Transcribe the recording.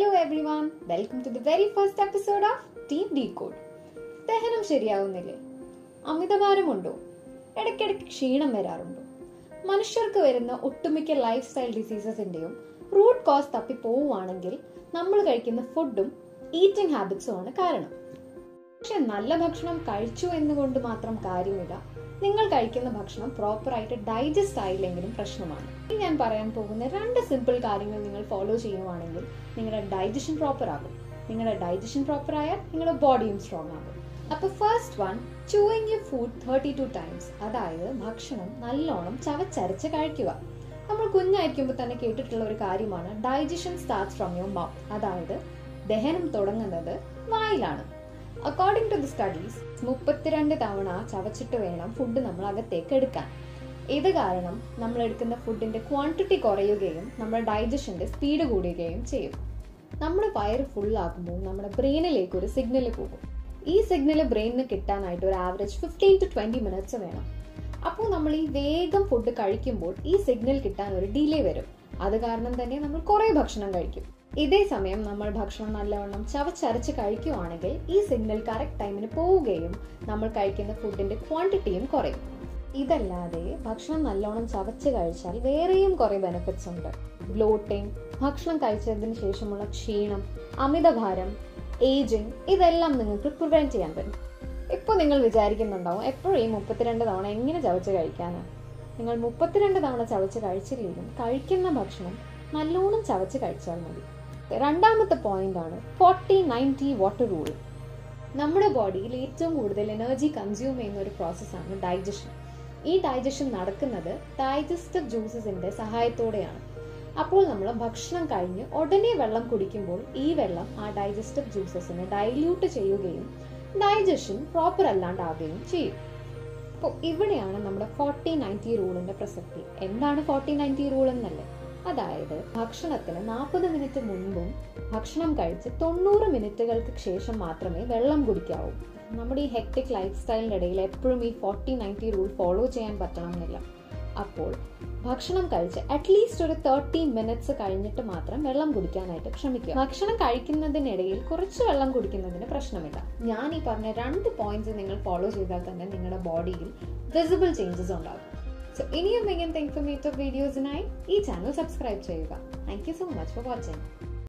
Hello everyone welcome to the very first episode of team decode ദഹനം ശരിയാവുന്നില്ലേ? അമിതഭാരമുണ്ടോ? ഇടയ്ക്കിടയ്ക്ക് ക്ഷീണം വരാറുണ്ടോ? മനുഷ്യർക്ക് വരുന്ന ഒട്ടുമിക്ക ലൈഫ് സ്റ്റൈൽ ഡിസീസസിന്റെയും റൂട്ട് കോസ് തപ്പി പോവുകയാണെങ്കിൽ നമ്മൾ കഴിക്കുന്ന ഫുഡും ഈറ്റിംഗ് ഹാബിറ്റ്സും ആണ് കാരണം. പക്ഷെ നല്ല ഭക്ഷണം കഴിച്ചു എന്നുകൊണ്ട് മാത്രം കാര്യമില്ല. നിങ്ങൾ കഴിക്കുന്ന ഭക്ഷണം പ്രോപ്പറായിട്ട് ഡൈജസ്റ്റ് ആയില്ലെങ്കിലും പ്രശ്നമാണ്. ഇനി ഞാൻ പറയാൻ പോകുന്ന രണ്ട് സിമ്പിൾ കാര്യങ്ങൾ നിങ്ങൾ ഫോളോ ചെയ്യുവാണെങ്കിൽ നിങ്ങളുടെ ഡൈജഷൻ പ്രോപ്പർ ആകും. നിങ്ങളുടെ ഡൈജഷൻ പ്രോപ്പർ ആയാൽ നിങ്ങളുടെ ബോഡിയും സ്ട്രോങ് ആകും. അപ്പൊ first one chewing you food thirty two times അതായത് ഭക്ഷണം നല്ലോണം ചവച്ചരച്ച് കഴിക്കുക. നമ്മൾ കുഞ്ഞായിരിക്കുമ്പോൾ തന്നെ കേട്ടിട്ടുള്ള ഒരു കാര്യമാണ് digestion starts from your mouth അതായത് ദഹനം തുടങ്ങുന്നത് വായിലാണ്. അക്കോർഡിംഗ് ടു ദി സ്റ്റഡീസ് മുപ്പത്തിരണ്ട് തവണ ചവച്ചിട്ട് വേണം ഫുഡ് നമ്മൾ അകത്തേക്ക് എടുക്കാൻ. ഇത് കാരണം നമ്മൾ എടുക്കുന്ന ഫുഡിന്റെ ക്വാണ്ടിറ്റി കുറയുകയും നമ്മുടെ ഡൈജഷന്റെ സ്പീഡ് കൂടുകയും ചെയ്യും. നമ്മുടെ വയറ് ഫുള്ളാകുമ്പോൾ നമ്മുടെ ബ്രെയിനിലേക്ക് ഒരു സിഗ്നൽ പോകും. ഈ സിഗ്നൽ ബ്രെയിനിന് കിട്ടാനായിട്ട് ഒരു average fifteen to twenty minutes വേണം. അപ്പോൾ നമ്മൾ ഈ വേഗം ഫുഡ് കഴിക്കുമ്പോൾ ഈ സിഗ്നൽ കിട്ടാൻ ഒരു ഡിലേ വരും. അത് കാരണം തന്നെ നമ്മൾ കുറേ ഭക്ഷണം കഴിക്കും. ഇതേ സമയം നമ്മൾ ഭക്ഷണം നല്ലവണ്ണം ചവച്ചരച്ച് കഴിക്കുവാണെങ്കിൽ ഈ സിഗ്നൽ കറക്റ്റ് ടൈമിന് പോവുകയും നമ്മൾ കഴിക്കുന്ന ഫുഡിന്റെ ക്വാണ്ടിറ്റിയും കുറയും. ഇതല്ലാതെ ഭക്ഷണം നല്ലവണ്ണം ചവച്ച് കഴിച്ചാൽ വേറെയും കുറെ ബെനിഫിറ്റ്സ് ഉണ്ട്. ബ്ലോട്ടിംഗ് ഭക്ഷണം കഴിച്ചതിന് ശേഷമുള്ള ക്ഷീണം അമിതഭാരം ഏജിങ് ഇതെല്ലാം നിങ്ങൾക്ക് പ്രിവെന്റ് ചെയ്യാൻ പറ്റും. ഇപ്പോൾ നിങ്ങൾ വിചാരിക്കുന്നുണ്ടാവും എപ്പോഴും ഈ മുപ്പത്തിരണ്ട് തവണ എങ്ങനെ ചവച്ച് കഴിക്കാനാണ് നിങ്ങൾ മുപ്പത്തിരണ്ട് തവണ ചവച്ച് കഴിച്ചില്ലെങ്കിലും കഴിക്കുന്ന ഭക്ഷണം നല്ലോണം ചവച്ച് കഴിച്ചാൽ മതി. രണ്ടാമത്തെ പോയിന്റ് ആണ് ഫോർട്ടി നയന്റി വാട്ടർ റൂൾ നമ്മുടെ ബോഡിയിൽ ഏറ്റവും കൂടുതൽ എനർജി കൺസ്യൂം ചെയ്യുന്ന ഒരു പ്രോസസ്സാണ് ഡൈജഷൻ ഈ ഡൈജഷൻ നടക്കുന്നത് ഡൈജസ്റ്റീവ് ജ്യൂസസിന്റെ സഹായത്തോടെയാണ്. അപ്പോൾ നമ്മൾ ഭക്ഷണം കഴിഞ്ഞ് ഉടനെ വെള്ളം കുടിക്കുമ്പോൾ ഈ വെള്ളം ആ ഡൈജസ്റ്റീവ് ജ്യൂസസിനെ ഡൈല്യൂട്ട് ചെയ്യുകയും ഡൈജഷൻ പ്രോപ്പർ അല്ലാണ്ടാവുകയും ചെയ്യും. അപ്പോൾ ഇവിടെയാണ് നമ്മുടെ ഫോർട്ടി നയന്റി റൂളിന്റെ പ്രസക്തി. എന്താണ് ഫോർട്ടി നയന്റി റൂൾ എന്നല്ലേ? അതായത് ഭക്ഷണത്തിന് നാൽപ്പത് മിനിറ്റ് മുൻപും ഭക്ഷണം കഴിച്ച് തൊണ്ണൂറ് മിനിറ്റുകൾക്ക് ശേഷം മാത്രമേ വെള്ളം കുടിക്കാവൂ. നമ്മുടെ ഈ ഹെക്ടിക് ലൈഫ് സ്റ്റൈലിന്റെ ഇടയിൽ എപ്പോഴും ഈ ഫോർട്ടി നയന്റി റൂൾ ഫോളോ ചെയ്യാൻ പറ്റണമെന്നില്ല. അപ്പോൾ ഭക്ഷണം കഴിച്ച് അറ്റ്ലീസ്റ്റ് ഒരു തേർട്ടി മിനിറ്റ്സ് കഴിഞ്ഞിട്ട് മാത്രം വെള്ളം കുടിക്കാനായിട്ട് ശ്രമിക്കുക. ഭക്ഷണം കഴിക്കുന്നതിനിടയിൽ കുറച്ച് വെള്ളം കുടിക്കുന്നതിന് പ്രശ്നമില്ല. ഞാൻ ഈ പറഞ്ഞ രണ്ട് പോയിന്റ്സ് നിങ്ങൾ ഫോളോ ചെയ്താൽ തന്നെ നിങ്ങളുടെ ബോഡിയിൽ വിസിബിൾ ചേഞ്ചസ് ഉണ്ടാകും. സോ ഇനിയും ഇങ്ങനത്തെ ഇൻഫർമേറ്റീവ് വീഡിയോസിനായി ഈ ചാനൽ സബ്സ്ക്രൈബ് ചെയ്യുക. Thank you so much for watching